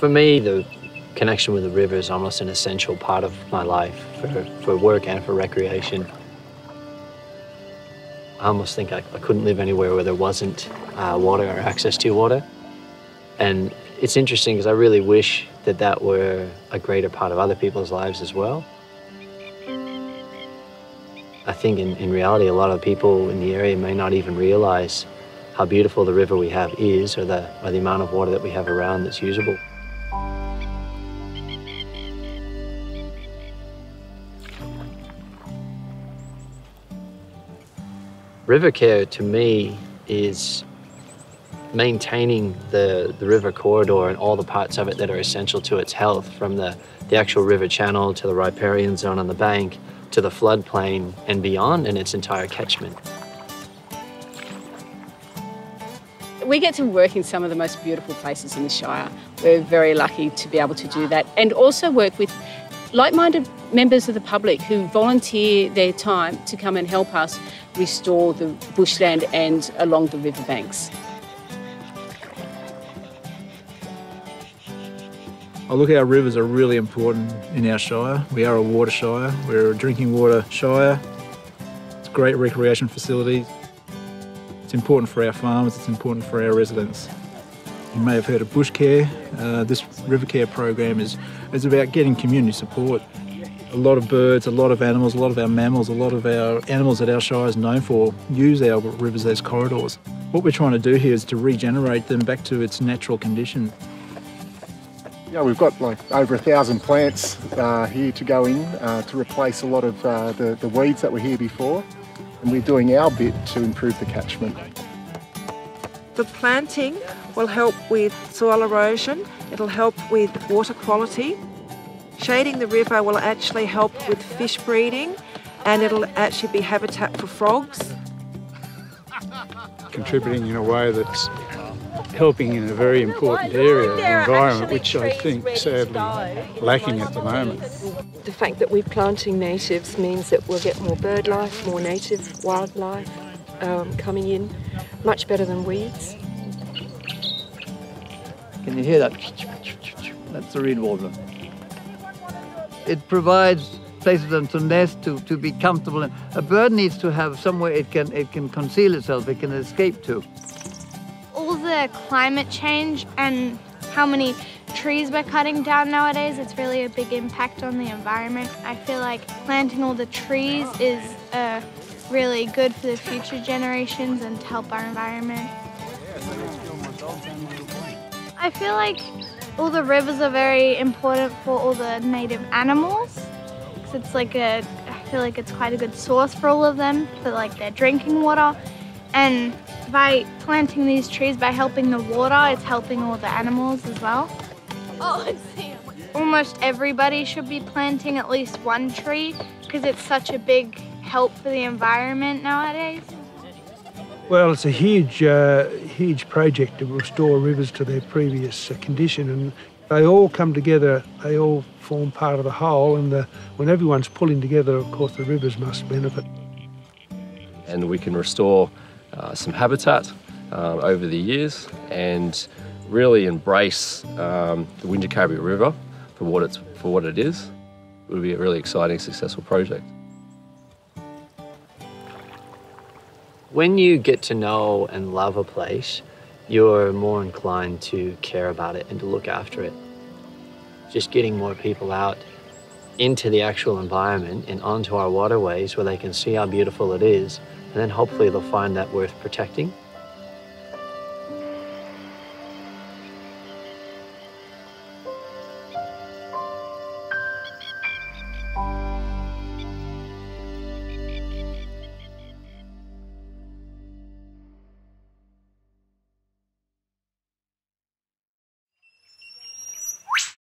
For me, the connection with the river is almost an essential part of my life for, for work and for recreation. I almost think I, I couldn't live anywhere where there wasn't uh, water or access to water. And it's interesting because I really wish that that were a greater part of other people's lives as well. I think in, in reality, a lot of people in the area may not even realize how beautiful the river we have is or the, or the amount of water that we have around that's usable. River care to me is maintaining the, the river corridor and all the parts of it that are essential to its health, from the, the actual river channel to the riparian zone on the bank to the floodplain and beyond in its entire catchment. We get to work in some of the most beautiful places in the Shire. We're very lucky to be able to do that and also work with like-minded members of the public who volunteer their time to come and help us restore the bushland and along the riverbanks. I look, our rivers are really important in our shire. We are a water shire, we're a drinking water shire. It's great recreation facility. It's important for our farmers, it's important for our residents. You may have heard of Bush Care. Uh, this River Care program is, is about getting community support. A lot of birds, a lot of animals, a lot of our mammals, a lot of our animals that our shire is known for use our rivers as corridors. What we're trying to do here is to regenerate them back to its natural condition. Yeah, we've got like over a thousand plants uh, here to go in uh, to replace a lot of uh, the, the weeds that were here before. And we're doing our bit to improve the catchment. The planting will help with soil erosion, it'll help with water quality. Shading the river will actually help with fish breeding and it'll actually be habitat for frogs. Contributing in a way that's helping in a very important area of the environment, which I think sadly lacking at the moment. The fact that we're planting natives means that we'll get more bird life, more native wildlife um, coming in, much better than weeds. Can you hear that? That's the reed warbler. It provides places them to nest, to, to be comfortable. And a bird needs to have somewhere it can, it can conceal itself, it can escape to all the climate change and how many trees we're cutting down nowadays, it's really a big impact on the environment. I feel like planting all the trees is uh, really good for the future generations and to help our environment. I feel like all the rivers are very important for all the native animals. Cause it's like a, I feel like it's quite a good source for all of them, for like their drinking water. And by planting these trees, by helping the water, it's helping all the animals as well. Oh, I see. Almost everybody should be planting at least one tree because it's such a big help for the environment nowadays. Well, it's a huge, uh, huge project to restore rivers to their previous uh, condition, and they all come together. They all form part of the whole, and the, when everyone's pulling together, of course, the rivers must benefit. And we can restore uh, some habitat um, over the years and really embrace um, the Wingecarribee River for what, it's, for what it is. It would be a really exciting, successful project. When you get to know and love a place, you're more inclined to care about it and to look after it. Just getting more people out into the actual environment and onto our waterways where they can see how beautiful it is and then hopefully they'll find that worth protecting